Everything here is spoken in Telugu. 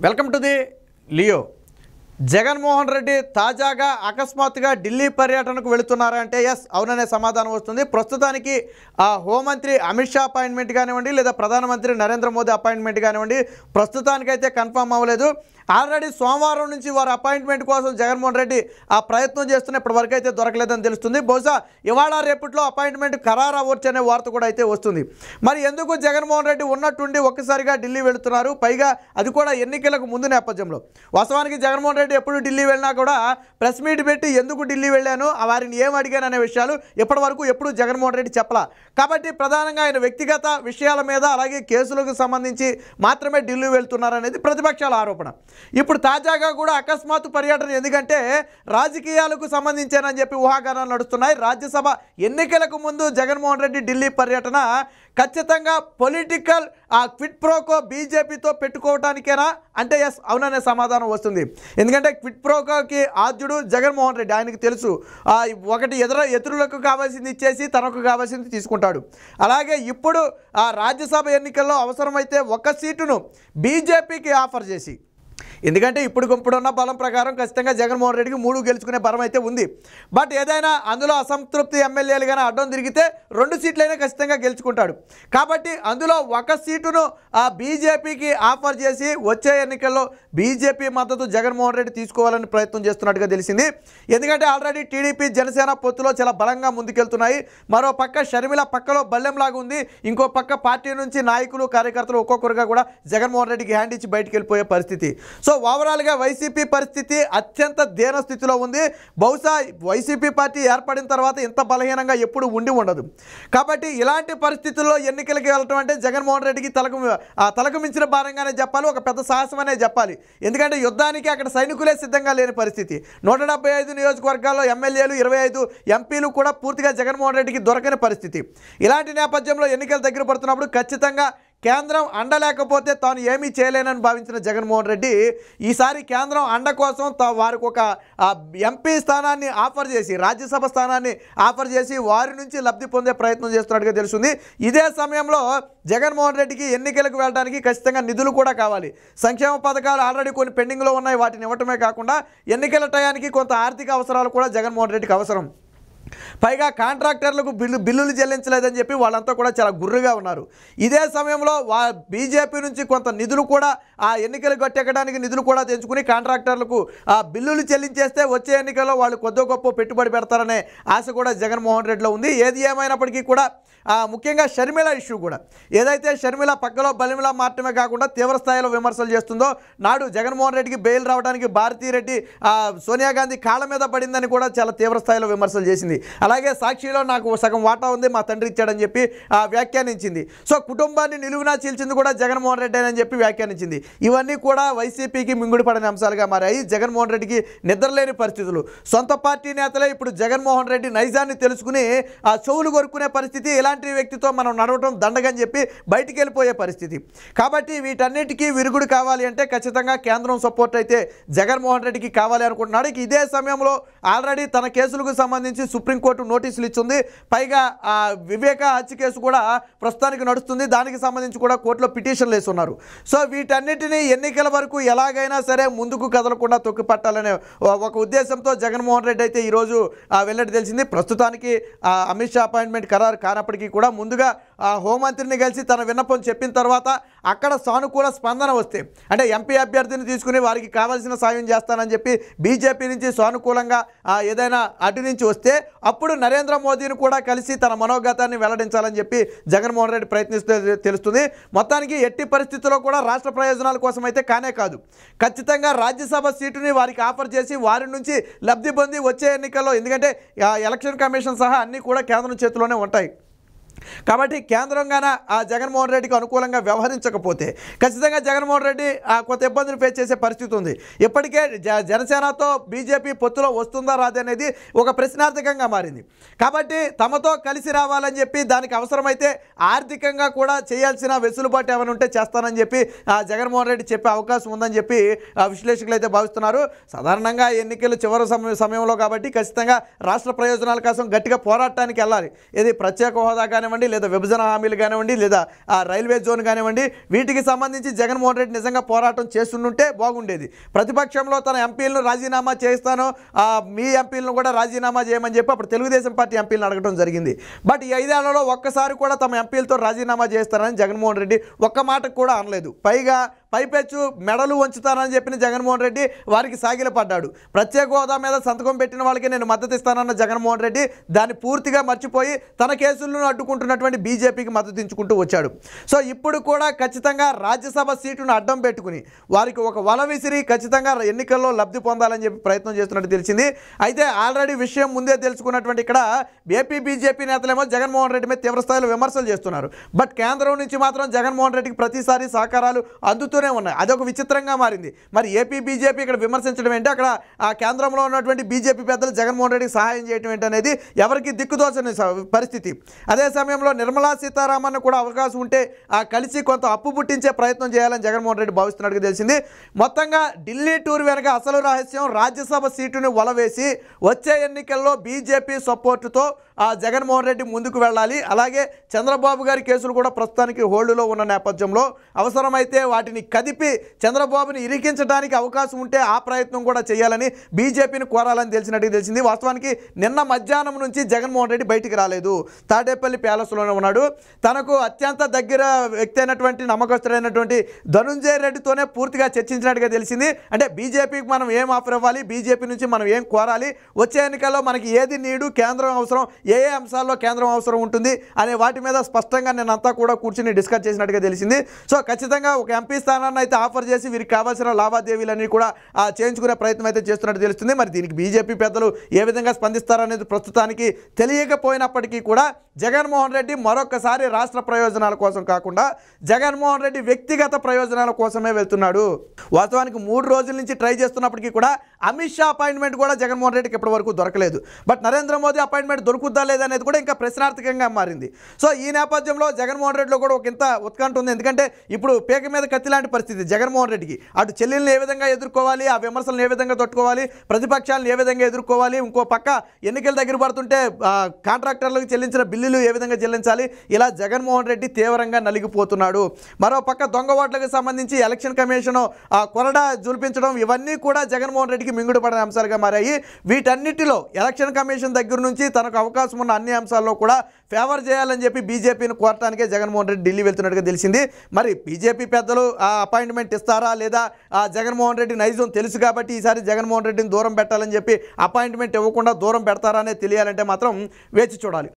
Welcome to the Leo. Jaganmohan Reddy తాజాగా అకస్మాత్తుగా ఢిల్లీ పర్యటనకు వెళుతున్నారంటే ఎస్ అవుననే సమాధానం వస్తుంది. ప్రస్తుతానికి ఆ హోంమంత్రి అమిత్ షా అపాయింట్మెంట్ కానివ్వండి లేదా ప్రధానమంత్రి నరేంద్ర మోదీ అపాయింట్మెంట్ కానివ్వండి ప్రస్తుతానికైతే కన్ఫర్మ్ అవ్వలేదు. ఆల్రెడీ సోమవారం నుంచి వారి అపాయింట్మెంట్ కోసం జగన్మోహన్ రెడ్డి ఆ ప్రయత్నం చేస్తున్న ఇప్పటి వరకు అయితే దొరకలేదని తెలుస్తుంది. బహుశా ఇవాళ రేపట్లో అపాయింట్మెంట్ ఖరారు అవ్వచ్చు అనే వార్త కూడా అయితే వస్తుంది. మరి ఎందుకు జగన్మోహన్ రెడ్డి ఉన్నట్టుండి ఒక్కసారిగా ఢిల్లీ వెళుతున్నారు? పైగా అది కూడా ఎన్నికలకు ముందు నేపథ్యంలో. వాస్తవానికి జగన్మోహన్ రెడ్డి ఎప్పుడు ఢిల్లీ వెళ్ళినా కూడా ప్రెస్ మీట్ పెట్టి ఎందుకు ఢిల్లీ వెళ్ళాను వారిని ఏం అడిగాను అనే విషయాలు ఇప్పటి వరకు ఎప్పుడు జగన్మోహన్ రెడ్డి చెప్పలా. కాబట్టి ప్రధానంగా ఆయన వ్యక్తిగత విషయాల మీద అలాగే కేసులకు సంబంధించి మాత్రమే ఢిల్లీ వెళ్తున్నారనేది ప్రతిపక్షాల ఆరోపణ. ఇప్పుడు తాజాగా కూడా అకస్మాత్తు పర్యటన ఎందుకంటే రాజకీయాలకు సంబంధించేనని చెప్పి ఊహాగానాలు నడుస్తున్నాయి. రాజ్యసభ ఎన్నికలకు ముందు జగన్మోహన్ రెడ్డి ఢిల్లీ పర్యటన ఖచ్చితంగా పొలిటికల్ ఆ క్విట్ ప్రోకో బీజేపీతో పెట్టుకోవటానికేనా? అంటే ఎస్ అవుననే సమాధానం వస్తుంది. ఎందుకంటే క్విట్ ప్రోకోకి ఆద్యుడు జగన్మోహన్ రెడ్డి ఆయనకు తెలుసు. ఒకటి ఎదుర ఎదురులకు కావాల్సింది ఇచ్చేసి తనకు కావాల్సింది తీసుకుంటాడు. అలాగే ఇప్పుడు ఆ రాజ్యసభ ఎన్నికల్లో అవసరమైతే ఒక సీటును బీజేపీకి ఆఫర్ చేసి ఎందుకంటే ఇప్పుడు ఇప్పుడున్న బలం ప్రకారం ఖచ్చితంగా జగన్మోహన్ రెడ్డికి మూడు గెలుచుకునే బలం అయితే ఉంది. బట్ ఏదైనా అందులో అసంతృప్తి ఎమ్మెల్యేలు కానీ అడ్డం తిరిగితే రెండు సీట్లైనా ఖచ్చితంగా గెలుచుకుంటాడు. కాబట్టి అందులో ఒక సీటును ఆ బీజేపీకి ఆఫర్ చేసి వచ్చే ఎన్నికల్లో బీజేపీ మద్దతు జగన్మోహన్ రెడ్డి తీసుకోవాలని ప్రయత్నం చేస్తున్నట్టుగా తెలిసింది. ఎందుకంటే ఆల్రెడీ టీడీపీ జనసేన పొత్తులో చాలా బలంగా ముందుకెళ్తున్నాయి. మరో పక్క షర్మిల పక్కలో బల్లెంలాగా ఉంది. ఇంకో పక్క పార్టీ నుంచి నాయకులు కార్యకర్తలు ఒక్కొక్కరుగా కూడా జగన్మోహన్ రెడ్డికి హ్యాండ్ ఇచ్చి బయటికి వెళ్ళిపోయే పరిస్థితి. సో ఓవరాల్గా వైసీపీ పరిస్థితి అత్యంత దీన స్థితిలో ఉంది. బహుశా వైసీపీ పార్టీ ఏర్పడిన తర్వాత ఇంత బలహీనంగా ఎప్పుడు ఉండి ఉండదు. కాబట్టి ఇలాంటి పరిస్థితుల్లో ఎన్నికలకి వెళ్ళటం అంటే జగన్మోహన్ రెడ్డికి తలకు ఆ తలకు మించిన భారంగానే చెప్పాలి ఒక పెద్ద సాహసం చెప్పాలి. ఎందుకంటే యుద్ధానికి అక్కడ సైనికులే సిద్ధంగా లేని పరిస్థితి. నూట డెబ్బై ఐదు నియోజకవర్గాల్లో ఎమ్మెల్యేలు ఇరవై ఐదు ఎంపీలు కూడా పూర్తిగా జగన్మోహన్ రెడ్డికి దొరకని పరిస్థితి. ఇలాంటి నేపథ్యంలో ఎన్నికలు దగ్గర పడుతున్నప్పుడు ఖచ్చితంగా కేంద్రం అండలేకపోతే తాను ఏమీ చేయలేనని భావించిన జగన్మోహన్ రెడ్డి ఈసారి కేంద్రం అండ కోసం తా- వారికి ఒక ఎంపీ స్థానాన్ని ఆఫర్ చేసి రాజ్యసభ స్థానాన్ని ఆఫర్ చేసి వారి నుంచి లబ్ధి పొందే ప్రయత్నం చేస్తున్నట్టుగా తెలుస్తుంది. ఇదే సమయంలో జగన్మోహన్ రెడ్డికి ఎన్నికలకు వెళ్ళడానికి ఖచ్చితంగా నిధులు కూడా కావాలి. సంక్షేమ పథకాలు ఆల్రెడీ కొన్ని పెండింగ్లో ఉన్నాయి. వాటిని ఇవ్వటమే కాకుండా ఎన్నికల టయానికి కొంత ఆర్థిక అవసరాలు కూడా జగన్మోహన్ రెడ్డికి అవసరం. పైగా కాంట్రాక్టర్లకు బిల్లు బిల్లులు చెల్లించలేదని చెప్పి వాళ్ళంతా కూడా చాలా గుర్రుగా ఉన్నారు. ఇదే సమయంలో వా బీజేపీ నుంచి కొంత నిధులు కూడా ఆ ఎన్నికలు గట్టెక్కడానికి నిధులు కూడా తెంచుకుని కాంట్రాక్టర్లకు ఆ బిల్లులు చెల్లించేస్తే వచ్చే ఎన్నికల్లో వాళ్ళు కొద్ది గొప్ప పెట్టుబడి పెడతారనే ఆశ కూడా జగన్మోహన్ రెడ్డిలో ఉంది. ఏది ఏమైనప్పటికీ కూడా ముఖ్యంగా షర్మిల ఇష్యూ కూడా. ఏదైతే షర్మిల పక్కలో బలిమిలా మాత్రమే కాకుండా తీవ్ర స్థాయిలో విమర్శలు చేస్తుందో నాడు జగన్మోహన్ రెడ్డికి బెయిల్ రావడానికి భారతీరెడ్డి సోనియా గాంధీ కాళ్ళ మీద పడిందని కూడా చాలా తీవ్ర స్థాయిలో విమర్శలు చేసింది. అలాగే సాక్షిలో నాకు సగం వాటా ఉంది మా తండ్రి ఇచ్చాడని చెప్పి ఆ, వ్యాఖ్యానించింది. సో కుటుంబాన్ని నిలువునా చీల్చింది కూడా జగన్మోహన్ రెడ్డి అని చెప్పి వ్యాఖ్యానించింది. ఇవన్నీ కూడా వైసీపీకి మింగుడిపడని అంశాలుగా మారాయి. జగన్మోహన్ రెడ్డికి నిద్రలేని పరిస్థితులు. సొంత పార్టీ నేతలే ఇప్పుడు జగన్మోహన్ రెడ్డి నైజాన్ని తెలుసుకుని ఆ చెవులు కొరుకునే పరిస్థితి ఇలాంటి వ్యక్తితో మనం నడవటం దండగని చెప్పి బయటికి వెళ్ళిపోయే పరిస్థితి. కాబట్టి వీటన్నిటికీ విరుగుడు కావాలి అంటే ఖచ్చితంగా కేంద్రం సపోర్ట్ అయితే జగన్మోహన్ రెడ్డికి కావాలి అనుకుంటున్నాడు. ఇదే సమయంలో ఆల్రెడీ తన కేసులకు సంబంధించి సుప్రీం సుప్రీంకోర్టు నోటీసులు ఇచ్చింది. పైగా వివేక హత్య కేసు కూడా ప్రస్తుతానికి నడుస్తుంది. దానికి సంబంధించి కూడా కోర్టులో పిటిషన్లు వేస్తున్నారు. సో వీటన్నిటినీ ఎన్నికల వరకు ఎలాగైనా సరే ముందుకు కదలకుండా తొక్కి పట్టాలనే ఒక ఉద్దేశంతో జగన్మోహన్ రెడ్డి అయితే ఈరోజు ఆ, వెళ్ళడం తెలిసింది. ప్రస్తుతానికి అమిత్ షా అపాయింట్మెంట్ ఖరారు కానప్పటికీ కూడా ముందుగా ఆ, హోంమంత్రిని కలిసి తన విన్నపం చెప్పిన తర్వాత అక్కడ సానుకూల స్పందన వస్తే అంటే ఎంపీ అభ్యర్థిని తీసుకుని వారికి కావాల్సిన సాయం చేస్తానని చెప్పి బీజేపీ నుంచి సానుకూలంగా ఏదైనా అటు నుంచి వస్తే అప్పుడు నరేంద్ర మోదీని కూడా కలిసి తన మనోగతాన్ని వెల్లడించాలని చెప్పి జగన్మోహన్ రెడ్డి ప్రయత్నిస్తే తెలుస్తుంది. మొత్తానికి ఎట్టి పరిస్థితుల్లో కూడా రాష్ట్ర ప్రయోజనాల కోసం అయితే కానే కాదు. ఖచ్చితంగా రాజ్యసభ సీటుని వారికి ఆఫర్ చేసి వారి నుంచి లబ్ధి పొంది వచ్చే ఎన్నికల్లో ఎందుకంటే ఎలక్షన్ కమిషన్ సహా అన్నీ కూడా కేంద్రం చేతిలోనే ఉంటాయి. కాబట్టి కేంద్రంగాన ఆ జగన్మోహన్ రెడ్డికి అనుకూలంగా వ్యవహరించకపోతే ఖచ్చితంగా జగన్మోహన్ రెడ్డి ఆ ఇబ్బందులు ఫేస్ చేసే పరిస్థితి ఉంది. ఇప్పటికే జ జనసేనతో బీజేపీ పొత్తులో వస్తుందా రాదా అనేది ఒక ప్రశ్నార్థకంగా మారింది. కాబట్టి తమతో కలిసి రావాలని చెప్పి దానికి అవసరమైతే ఆర్థికంగా కూడా చేయాల్సిన వెసులుబాటు ఏమైనా ఉంటే చేస్తానని చెప్పి ఆ జగన్మోహన్ రెడ్డి చెప్పే అవకాశం ఉందని చెప్పి ఆ విశ్లేషకులు అయితే భావిస్తున్నారు. సాధారణంగా ఎన్నికలు చివరి సమయంలో కాబట్టి ఖచ్చితంగా రాష్ట్ర ప్రయోజనాల కోసం గట్టిగా పోరాటానికి వెళ్ళాలి. ఇది ప్రత్యేక హోదా కానీ కానివ్వండి లేదా విభజన హామీలు కానివ్వండి లేదా ఆ రైల్వే జోన్ కానివ్వండి వీటికి సంబంధించి జగన్మోహన్ రెడ్డి నిజంగా పోరాటం చేస్తుంటే బాగుండేది. ప్రతిపక్షంలో తన ఎంపీలను రాజీనామా చేస్తాను మీ ఎంపీలను కూడా రాజీనామా చేయమని చెప్పి అప్పుడు తెలుగుదేశం పార్టీ ఎంపీలను అడగడం జరిగింది. బట్ ఈ ఐదేళ్ళలో ఒక్కసారి కూడా తమ ఎంపీలతో రాజీనామా చేస్తారని జగన్మోహన్ రెడ్డి ఒక్క మాటకు కూడా అనలేదు. పైగా పైపెచ్చు మెడలు వంచుతానని చెప్పిన జగన్మోహన్ రెడ్డి వారికి సాగిలపడ్డాడు ప్రత్యేక హోదా మీద సంతకం పెట్టిన వాళ్ళకి నేను మద్దతు ఇస్తానన్న జగన్మోహన్ రెడ్డి దాన్ని పూర్తిగా మర్చిపోయి తన కేసులను అడ్డుకుంటున్నటువంటి బీజేపీకి మద్దతు ఇచ్చుకుంటూ వచ్చాడు. సో ఇప్పుడు కూడా ఖచ్చితంగా రాజ్యసభ సీటును అడ్డం పెట్టుకుని వారికి ఒక వల విసిరి ఖచ్చితంగా ఎన్నికల్లో లబ్ధి పొందాలని చెప్పి ప్రయత్నం చేస్తున్నట్టు తెలిసింది. అయితే ఆల్రెడీ విషయం ముందే తెలుసుకున్నటువంటి ఇక్కడ ఏపీ బీజేపీ నేతలేమో జగన్మోహన్ రెడ్డి మీద తీవ్రస్థాయిలో విమర్శలు చేస్తున్నారు. బట్ కేంద్రం నుంచి మాత్రం జగన్మోహన్ రెడ్డికి ప్రతిసారి సహకారాలు అందుతూనే ఉన్నాయి. అదొక విచిత్రంగా మారింది. మరి ఏపీ బీజేపీ ఇక్కడ విమర్శించడం ఏంటి? అక్కడ ఆ కేంద్రంలో ఉన్నటువంటి బీజేపీ పెద్దలు జగన్మోహన్ రెడ్డికి సహాయం చేయడం ఏంటి అనేది ఎవరికి దిక్కుదోచని పరిస్థితి. అదే సమయంలో నిర్మలా సీతారామన్ కూడా అవకాశం ఉంటే ఆ కలిసి కొంత అప్పు పుట్టించే ప్రయత్నం చేయాలని జగన్మోహన్ రెడ్డి భావిస్తున్నట్టుగా తెలిసింది. మొత్తంగా ఢిల్లీ టూర్ వెనక అసలు రహస్యం రాజ్యసభ సీటుని వలవేసి వచ్చే ఎన్నికల్లో బీజేపీ సపోర్టుతో జగన్మోహన్ రెడ్డి ముందుకు వెళ్ళాలి. అలాగే చంద్రబాబు గారి కేసులు కూడా ప్రస్తుతానికి హోల్డ్లో ఉన్న నేపథ్యంలో అవసరమైతే వాటిని కదిపి చంద్రబాబుని ఇరికించడానికి అవకాశం ఉంటే ఆ ప్రయత్నం కూడా చేయాలని బీజేపీని కోరాలని తెలిసినట్టుగా తెలిసింది. వాస్తవానికి నిన్న మధ్యాహ్నం నుంచి జగన్మోహన్ రెడ్డి బయటికి రాలేదు. తాడేపల్లి ప్యాలెస్లోనే ఉన్నాడు. తనకు అత్యంత దగ్గర వ్యక్తి అయినటువంటి నమ్మకస్తుడైనటువంటి ధనుంజయ రెడ్డితోనే పూర్తిగా చర్చించినట్టుగా తెలిసింది. అంటే బీజేపీకి మనం ఏం ఆఫర్ ఇవ్వాలి? బీజేపీ నుంచి మనం ఏం కోరాలి? వచ్చే ఎన్నికల్లో మనకి ఏది నీడు? కేంద్రం అవసరం? ఏ ఏ అంశాల్లో కేంద్రం అవసరం ఉంటుంది అనే వాటి మీద స్పష్టంగా నేను అంతా కూడా కూర్చుని డిస్కస్ చేసినట్టుగా తెలిసింది. సో ఖచ్చితంగా ఒక ఎంపీ స్థానాన్ని అయితే ఆఫర్ చేసి వీరికి కావాల్సిన లావాదేవీలన్నీ కూడా చేయించుకునే ప్రయత్నం అయితే చేస్తున్నట్టు తెలుస్తుంది. మరి దీనికి బీజేపీ పెద్దలు ఏ విధంగా స్పందిస్తారనేది ప్రస్తుతానికి తెలియకపోయినప్పటికీ కూడా జగన్మోహన్ రెడ్డి మరొకసారి రాష్ట్ర ప్రయోజనాల కోసం కాకుండా జగన్మోహన్ రెడ్డి వ్యక్తిగత ప్రయోజనాల కోసమే వెళ్తున్నాడు. వాస్తవానికి మూడు రోజుల నుంచి ట్రై చేస్తున్నప్పటికీ కూడా అమిత్ షా అపాయింట్మెంట్ కూడా జగన్మోహన్ రెడ్డికి ఇప్పటి వరకు దొరకలేదు. బట్ నరేంద్ర మోదీ అపాయింట్మెంట్ దొరుకుద్దా లేదనేది కూడా ఇంకా ప్రశ్నార్థకంగా మారింది. సో ఈ నేపథ్యంలో జగన్మోహన్ రెడ్డిలో కూడా ఒక ఇంత ఉత్కంఠ ఉంది. ఎందుకంటే ఇప్పుడు పేక మీద కత్తి లాంటి పరిస్థితి జగన్మోహన్ రెడ్డికి. అటు చెల్లెల్ని ఏ విధంగా ఎదుర్కోవాలి ఆ విమర్శలను ఏ విధంగా తట్టుకోవాలి ప్రతిపక్షాలను ఏ విధంగా ఎదుర్కోవాలి ఇంకో పక్క ఎన్నికల దగ్గర పడుతుంటే కాంట్రాక్టర్లకు చెల్లించిన బిల్లులు ఏ విధంగా చెల్లించాలి ఇలా జగన్మోహన్ రెడ్డి తీవ్రంగా నలిగిపోతున్నాడు. మరో పక్క దొంగ ఓట్లకు సంబంధించి ఎలక్షన్ కమిషన్ ఆ కొరడా జులిపించడం ఇవన్నీ కూడా జగన్మోహన్ రెడ్డికి మింగుడుపడిన అంశాలుగా మారాయి. వీటన్నిటిలో ఎలక్షన్ కమిషన్ దగ్గర నుంచి తనకు అవకాశం అవకాశం ఉన్న అన్ని అంశాల్లో కూడా ఫేవర్ చేయాలని చెప్పి బీజేపీని కోరటానికే జగన్మోహన్ రెడ్డి ఢిల్లీ వెళ్తున్నట్టుగా తెలిసింది. మరి బీజేపీ పెద్దలు ఆ అపాయింట్మెంట్ ఇస్తారా లేదా ఆ జగన్మోహన్ రెడ్డి నైజం తెలుసు కాబట్టి ఈసారి జగన్మోహన్ రెడ్డిని దూరం పెట్టాలని చెప్పి అపాయింట్మెంట్ ఇవ్వకుండా దూరం పెడతారా అనేది తెలియాలంటే మాత్రం వేచి చూడాలి.